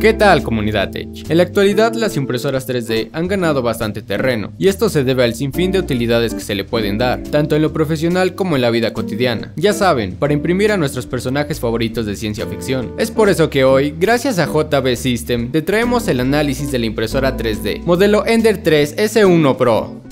¿Qué tal comunidad Tech? En la actualidad las impresoras 3D han ganado bastante terreno, y esto se debe al sinfín de utilidades que se le pueden dar, tanto en lo profesional como en la vida cotidiana. Ya saben, para imprimir a nuestros personajes favoritos de ciencia ficción. Es por eso que hoy, gracias a JB System, te traemos el análisis de la impresora 3D, modelo Ender 3 S1 Pro.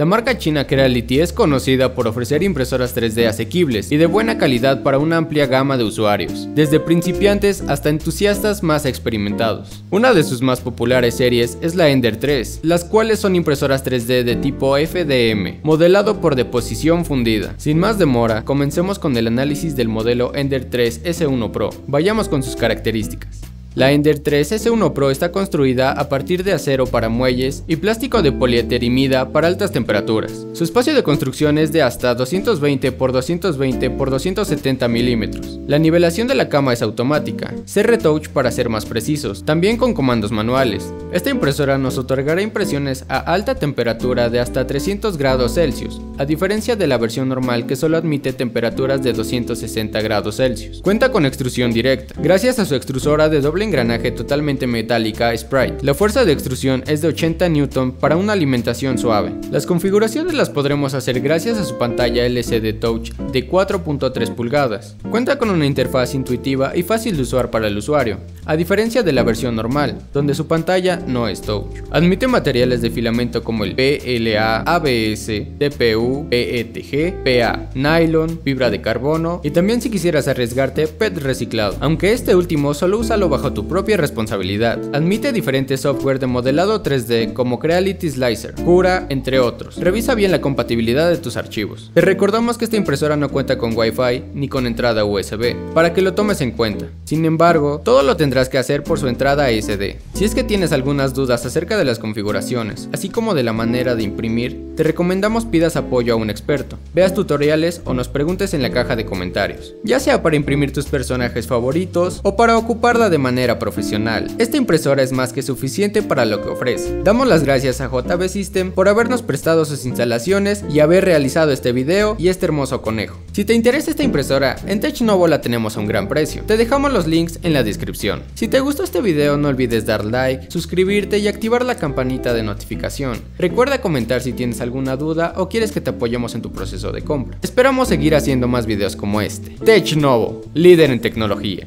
La marca china Creality es conocida por ofrecer impresoras 3D asequibles y de buena calidad para una amplia gama de usuarios, desde principiantes hasta entusiastas más experimentados. Una de sus más populares series es la Ender 3, las cuales son impresoras 3D de tipo FDM, modelado por deposición fundida. Sin más demora, comencemos con el análisis del modelo Ender 3 S1 Pro. Vayamos con sus características. La Ender 3 S1 Pro está construida a partir de acero para muelles y plástico de polieterimida para altas temperaturas. Su espacio de construcción es de hasta 220 x 220 x 270 milímetros. La nivelación de la cama es automática, CR Touch para ser más precisos, también con comandos manuales. Esta impresora nos otorgará impresiones a alta temperatura de hasta 300 grados Celsius, a diferencia de la versión normal que solo admite temperaturas de 260 grados Celsius. Cuenta con extrusión directa, gracias a su extrusora de doble engranaje totalmente metálica Sprite. La fuerza de extrusión es de 80 Newton para una alimentación suave. Las configuraciones las podremos hacer gracias a su pantalla LCD Touch de 4.3 pulgadas. Cuenta con una interfaz intuitiva y fácil de usar para el usuario, a diferencia de la versión normal, donde su pantalla no es touch. Admite materiales de filamento como el PLA, ABS, TPU, PETG, PA, nylon, fibra de carbono y también si quisieras arriesgarte PET reciclado, aunque este último solo úsalo bajo tu propia responsabilidad. Admite diferentes software de modelado 3D como Creality Slicer, Cura, entre otros. Revisa bien la compatibilidad de tus archivos. Te recordamos que esta impresora no cuenta con Wi-Fi ni con entrada USB, para que lo tomes en cuenta. Sin embargo, todo lo tendrás que hacer por su entrada SD. Si es que tienes algunas dudas acerca de las configuraciones, así como de la manera de imprimir, te recomendamos pidas apoyo a un experto, veas tutoriales o nos preguntes en la caja de comentarios, ya sea para imprimir tus personajes favoritos o para ocuparla de profesional. Esta impresora es más que suficiente para lo que ofrece. Damos las gracias a JB System por habernos prestado sus instalaciones y haber realizado este video y este hermoso conejo. Si te interesa esta impresora, en TechNovo la tenemos a un gran precio. Te dejamos los links en la descripción. Si te gustó este video no olvides dar like, suscribirte y activar la campanita de notificación. Recuerda comentar si tienes alguna duda o quieres que te apoyemos en tu proceso de compra. Esperamos seguir haciendo más videos como este. TechNovo, líder en tecnología.